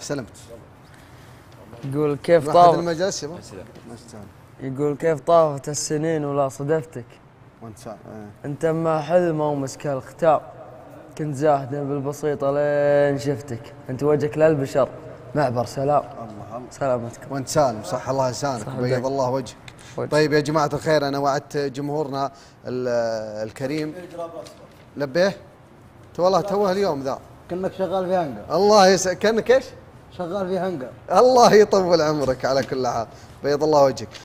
سلمت. يقول كيف طاف المجلس يبا يقول كيف طافت السنين ولا صدفتك؟ وانت سا- إيه. أنت ما حلمه ومسك الختام كنت زاهدا بالبسيطة لين شفتك. أنت وجهك للبشر. معبر سلام. الله الله. سلامتكم. وأنت سالم صح؟ الله لسانك صح بيض. الله. وجهك. وجه. طيب يا جماعة الخير أنا وعدت جمهورنا ال- الكريم. لبيه والله توه اليوم ذا. كأنك شغال في هنجر الله يس كأنك إيش؟ شغال في هنجر الله يطول عمرك على كل حال. بيض الله وجهك.